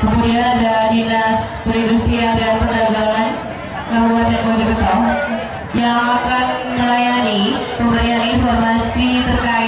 Kemudian ada Dinas Perindustrian dan Perdagangan Kabupaten Mojokerto yang akan melayani pemberian informasi terkait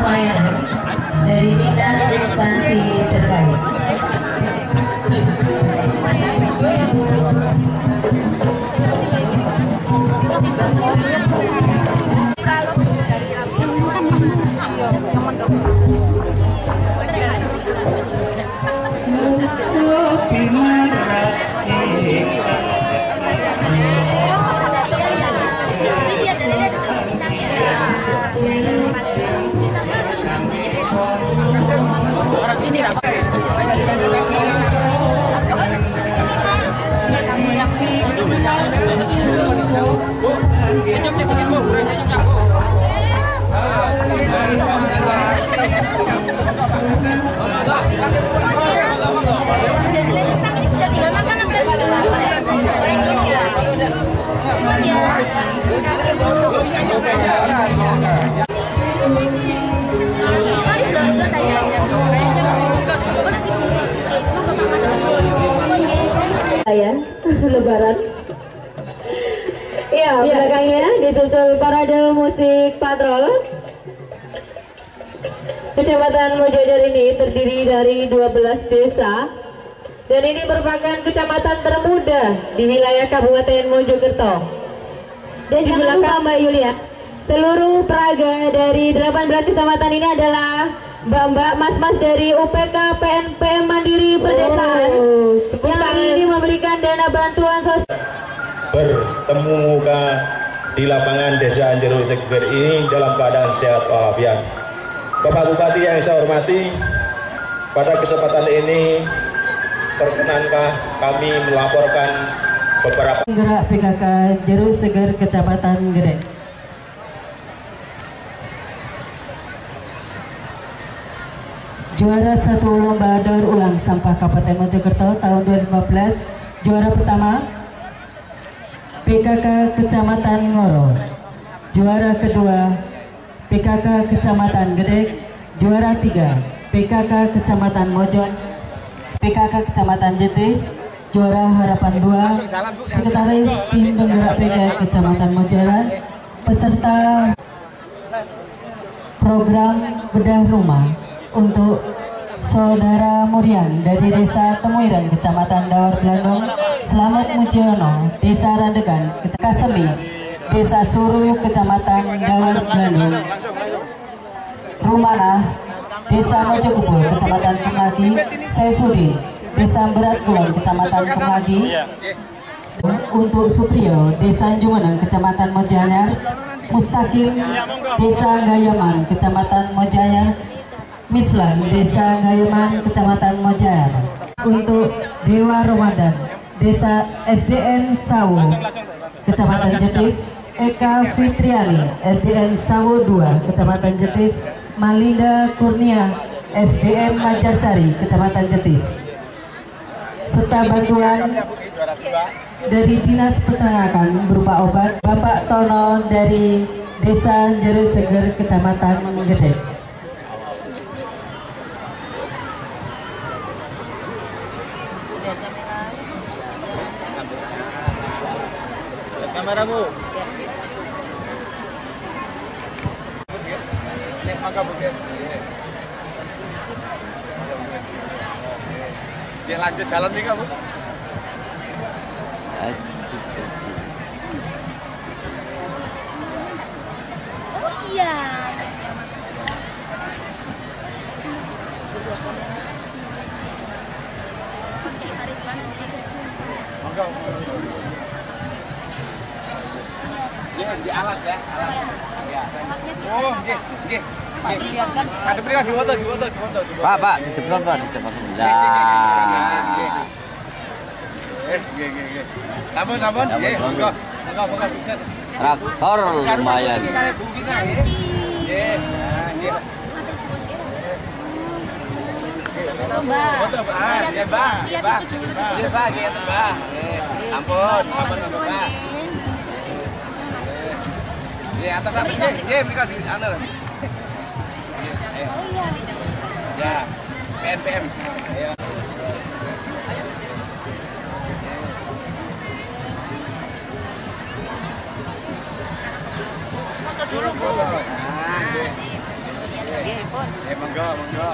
stand-stand pelayanan dari Terima kasih. Ya lebaran. Iya, belakangnya disusul parade musik patrol. Kecamatan Mojodor ini terdiri dari 12 desa dan ini merupakan kecamatan termuda di wilayah Kabupaten Mojokerto. Dan di belakang Mbak Yulia, seluruh peraga dari 18 kecamatan ini adalah Mbak-mbak, mas-mas dari UPK PNPM Mandiri Pedesaan yang hari ini memberikan dana bantuan sosial. bertemu muka di lapangan desa Anjero Seger ini dalam keadaan sehat walafiat. Bapak Bupati yang saya hormati, pada kesempatan ini perkenankah kami melaporkan beberapa Gerak PKK Jeru Seger Kecamatan Gede. Juara satu lomba daur ulang sampah Kabupaten Mojokerto tahun 2015 Juara pertama PKK Kecamatan Ngoro. Juara kedua PKK Kecamatan Gedek Juara tiga PKK Kecamatan Mojon PKK Kecamatan Jetis. Juara Harapan 2 Sekretaris Tim Penggerak PKK Kecamatan Mojoran Peserta Program Bedah Rumah untuk Saudara Murian dari Desa Temuiran, Kecamatan Dawar Blandong, Selamat Mujiono, Desa Randegan, Kecamatan Semi, Desa Suru, Kecamatan Dawar Blandong, Rumana, Desa Mojokubul, Kecamatan Kemagi, Saifuddin, Desa Berat Kecamatan Kemagi, untuk Supriyo, Desa Jumeneng, Kecamatan Mojanyar, Mustaqim, Desa Gayaman, Kecamatan Mojanyar, Mislan, Desa Gayaman, Kecamatan Mojayar. Untuk Dewa Ramadan, Desa SDN Sawu, Kecamatan Jetis, Eka Fitriani, SDN Sawu 2, Kecamatan Jetis, Malinda Kurnia, SDN Majarsari, Kecamatan Jetis. Serta bantuan dari Dinas Peternakan berupa obat Bapak Tono dari Desa Jeru Seger, Kecamatan Gede. Jalan nih kamu. Iya. Ya, di alat ya, alat. Ya. Oh, nggih, nggih. Ada beri di foto, di foto, di foto. di foto. Pak, Pak, diceplok Pak, diceplok. Nggih, Lah. nggih, nggih, nggih. Eh, nggih, nggih, nggih. Sampun, sampun. Nggih, monggo. Monggo, monggo sukses. Traktor lumayan. Nggih. Nggih, nah, nggih. Foto, Pak. Ah, nggih, Mbak. Mbak. Nggih, Mbak, nggih, Mbak. Ampun, ampun, Mbak. Nggih, antar sampai nggih, nggih, mereka di anu. Ya, PNPM. Ayo. Foto dulu, Bu. Nah, nggih. Eh, monggo, monggo.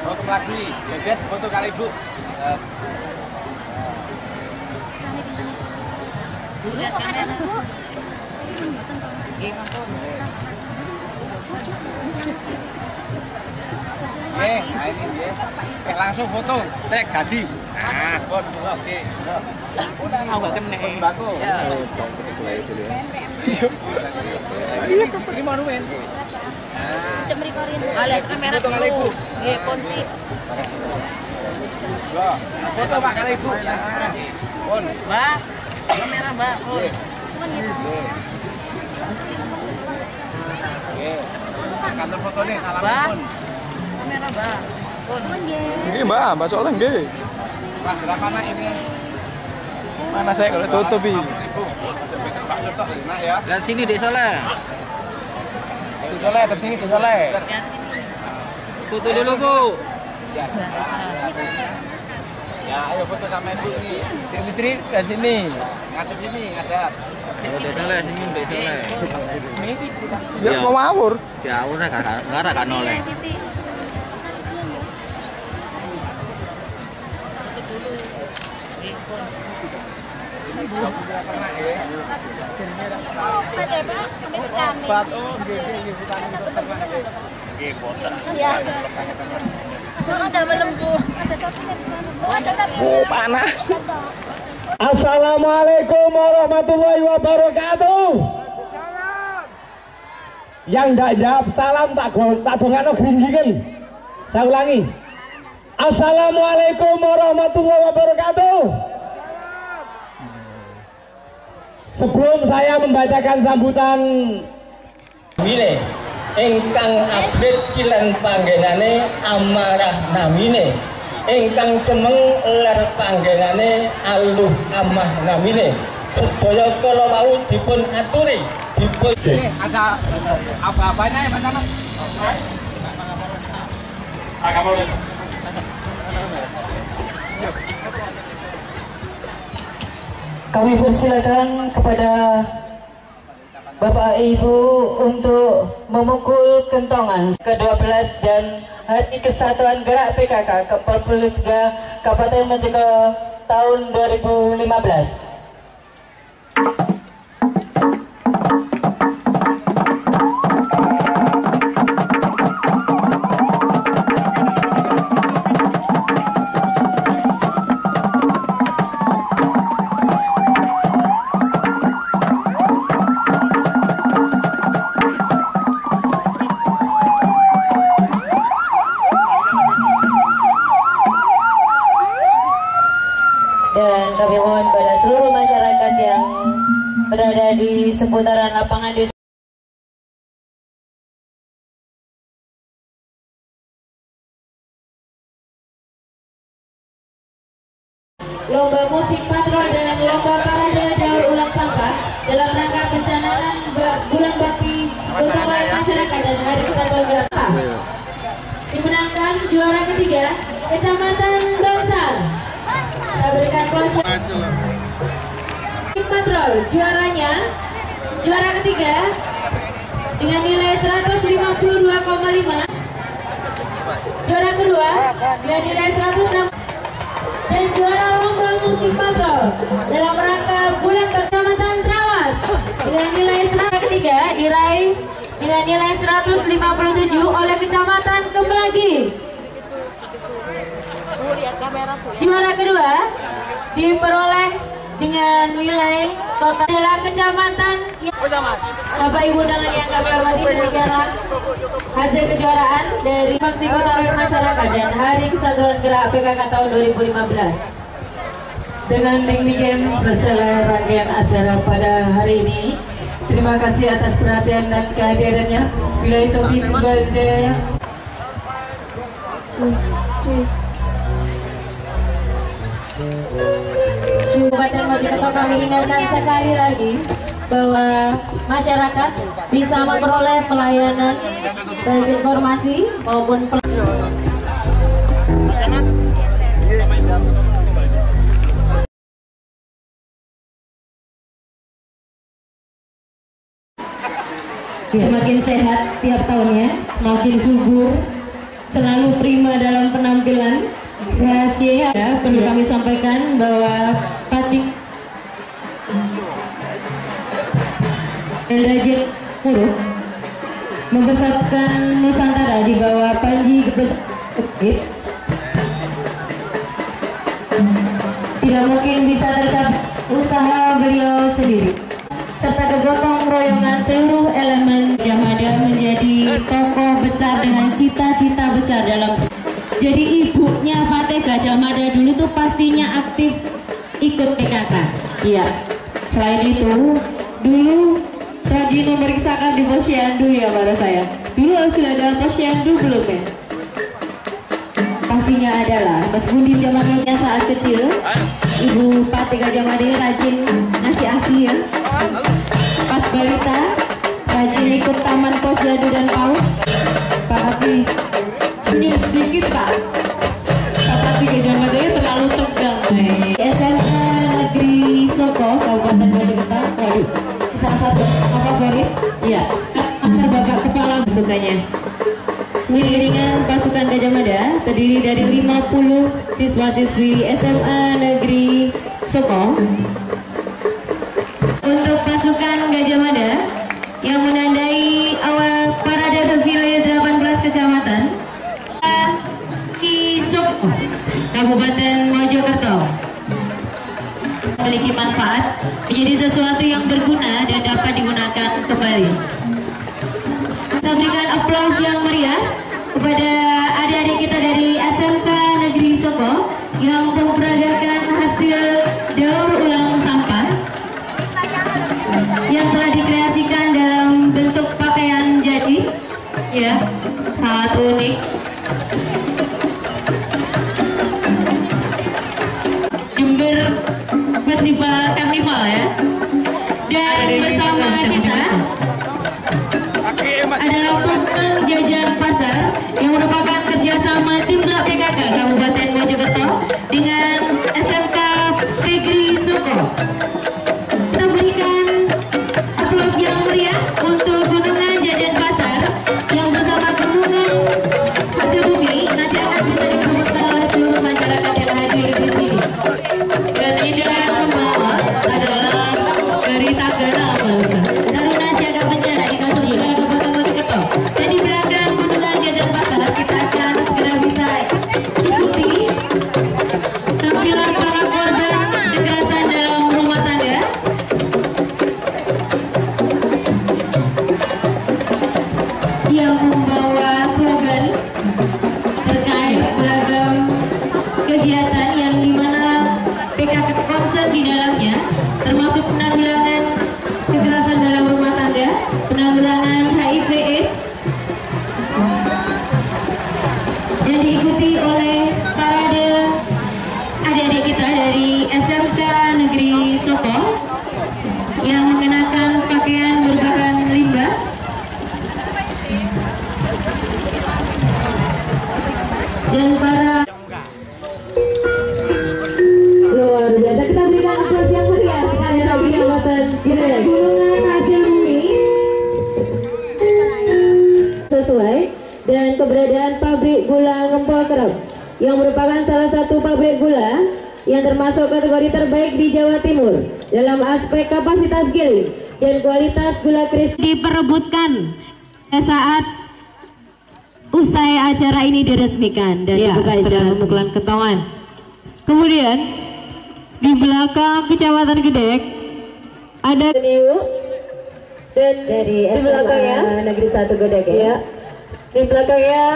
Oh, ke lagi. Joget foto kali, Bu. Eh, Nggih, ini nggih. Eh, langsung foto, trek gadi. Nah, pun oke. Mau gak kena sembako. Iya, ini monumen. Cemri korin. Kamera. Nggih, ponsi. Loh, foto Pak kali ibu. Pun. Mbak, kamera Mbak. Kantor foto nih, salam pun. Kamera Mbak. Pun. Ini mbak, mbak soalnya nggih. Pak, berapa nak ini? Mana saya kalau tutup ini? Ya. Dan sini Dek Soleh. Di soleh, di sini di soleh. Foto dulu, Bu. Ya, ayo foto sama ibu ini. Di Fitri dan sini. Ngadep sini, ngadep. Oh, Soleh. Ya mau ngawur. Jauh kan oleh. Oh, oh, nggih, nggih, vitamin nggih. Iya. Ada. Ada ada sapi. Oh, panas. Assalamualaikum warahmatullahi wabarakatuh. Yang tidak jawab salam tak tak dongano gringgingen. Saya ulangi. Assalamualaikum warahmatullahi wabarakatuh. Sebelum saya membacakan sambutan Mine ingkang update kilen panggenane amarah namine ingkang cemeng ler panggenane aluh amah namine sedaya kala wau dipun aturi dipun Ini ada apa-apanya ya, Pak Camat? Kami persilakan kepada Bapak Ibu untuk memukul kentongan ke-12 dan Hari Kesatuan Gerak PKK Kepala 3 Kabupaten Mojokerto tahun 2015. Di seputaran lapangan desa lomba musik patrol dan lomba parade daur ulang sampah dalam rangka pencanaan Ba- bulan bakti gotong royong masyarakat dan hari kesatuan gerak dimenangkan juara ketiga kecamatan Bangsal. Saya berikan patrol juaranya. Juara ketiga dengan nilai 152,5 juara kedua dengan nilai 106 dan juara lomba musik patrol dalam rangka bulan kecamatan Trawas dengan nilai 100 ketiga diraih dengan nilai 157 oleh kecamatan Kemlagi. Juara kedua diperoleh dengan nilai total adalah kecamatan Bapak Ibu dengan yang kami hormati demikianlah hasil kejuaraan dari Faksi Kota Masyarakat dan Hari Kesatuan Gerak PKK tahun 2015. Dengan demikian selesai rangkaian acara pada hari ini. Terima kasih atas perhatian dan kehadirannya. Bila itu Hidayah. Kabupaten Mojokerto kami ingatkan sekali lagi bahwa masyarakat bisa memperoleh pelayanan baik informasi maupun. Semakin sehat tiap tahunnya, semakin subur, selalu prima dalam penampilan. Rahasia ya, perlu kami sampaikan bahwa Elrajit Muruk mempersatukan Nusantara di bawah Panji Gebes tidak mungkin bisa tercapai usaha beliau sendiri serta kegotong royongan seluruh elemen Jamada menjadi tokoh besar dengan cita-cita besar dalam jadi ibunya Fateh Gajah Mada dulu tuh pastinya aktif ikut PKK Iya. selain itu dulu rajin memeriksakan di posyandu ya pada saya dulu sudah ada posyandu belum ya? Pastinya adalah meskipun di zaman dulunya saat kecil ibu Pati Gajah Mada ini rajin ngasih asi ya. Pas balita rajin ikut taman posyandu dan PAUD Pak senyum sedikit Pak. Pak Gajah Mada ini terlalu tegang SMA Negeri Soko Kabupaten Mojokerto. Waduh salah satu favorit iya. Antar bapak kepala? Sukanya. Iring-iringan pasukan Gajah Mada terdiri dari 50 siswa-siswi SMA Negeri Soko untuk pasukan Gajah Mada yang menandai awal parade defile 18 kecamatan di Soko Kabupaten Mojokerto. Memiliki manfaat menjadi sesuatu palabra gula ngempol yang merupakan salah satu pabrik gula yang termasuk kategori terbaik di Jawa Timur dalam aspek kapasitas giling dan kualitas gula kristal diperebutkan saat usai acara ini diresmikan dan Ya, dibuka secara pemukulan ketongan. Kemudian di belakang Kecamatan Gedek ada dan dari di belakangnya Negeri Satu Gedek ya. Di belakangnya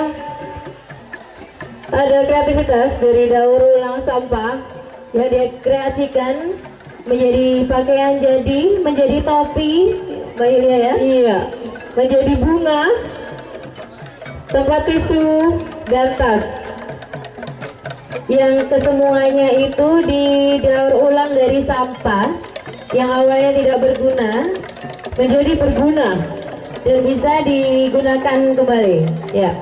ada kreativitas dari daur ulang sampah yang dia kreasikan menjadi pakaian jadi, menjadi topi, Mbak ya? Iya. Menjadi bunga, tempat tisu, dan tas. Yang kesemuanya itu didaur ulang dari sampah yang awalnya tidak berguna menjadi berguna dan bisa digunakan kembali. Ya.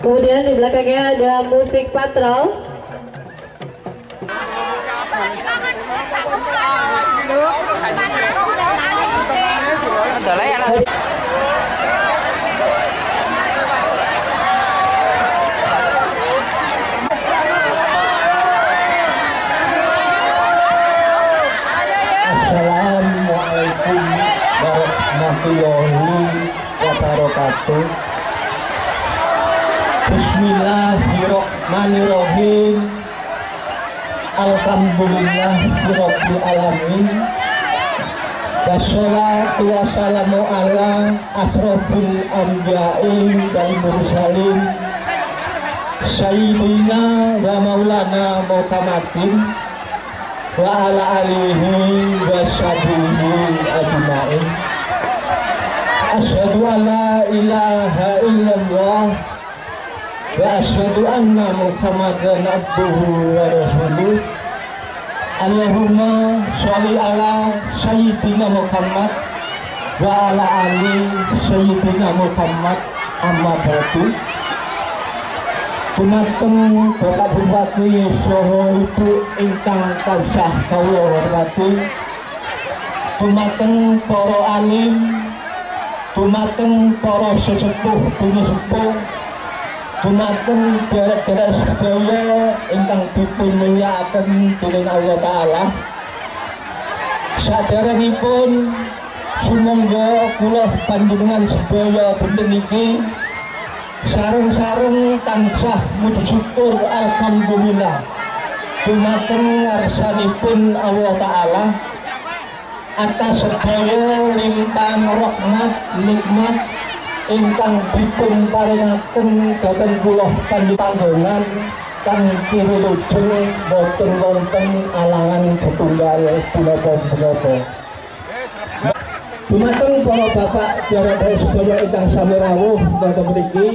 Kemudian di belakangnya ada musik patrol. Assalamualaikum warahmatullahi wabarakatuh Bismillahirrahmanirrahim. Alhamdulillahirabbil alamin. Wassalatu wassalamu ala asrofil anbiya'i wal mursalin. Sayyidina wa maulana Muhammadin wa ala alihi wa sahbihi ajma'in. Asyhadu an la ilaha illallah واشهد ان محمدا عبده ورسوله اللهم صل على سيدنا محمد وعلى ال سيدنا محمد اما بعد Kumatem Bapak Bupati Soho Ibu Intang Tansah Kaulo Hormati. Kumatem para Ali Kumatem para Sesepuh Bunuh Sepuh. Dumateng derek-derek sedaya ingkang dipun mulyakaken dening Allah taala. Saderengipun sumangga kula panjenengan sedaya dinten niki sareng-sareng tansah muji syukur alhamdulillah dumateng ngarsanipun Allah taala atas sedaya limpahan rahmat nikmat ingkang dipun paringaken dhateng kula panjenengan kanthi wilujeng boten wonten alangan setunggal punapa-punapa Dumateng para bapak tiara dari sedaya ingkang sami rawuh dhateng mriki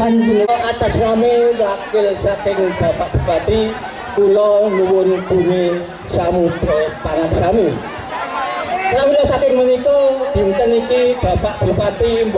panjenengan atas rame wakil saking Bapak Bupati kula nuwun bumi samudra pangan sami. Kawula saking menika dinten iki Bapak Bupati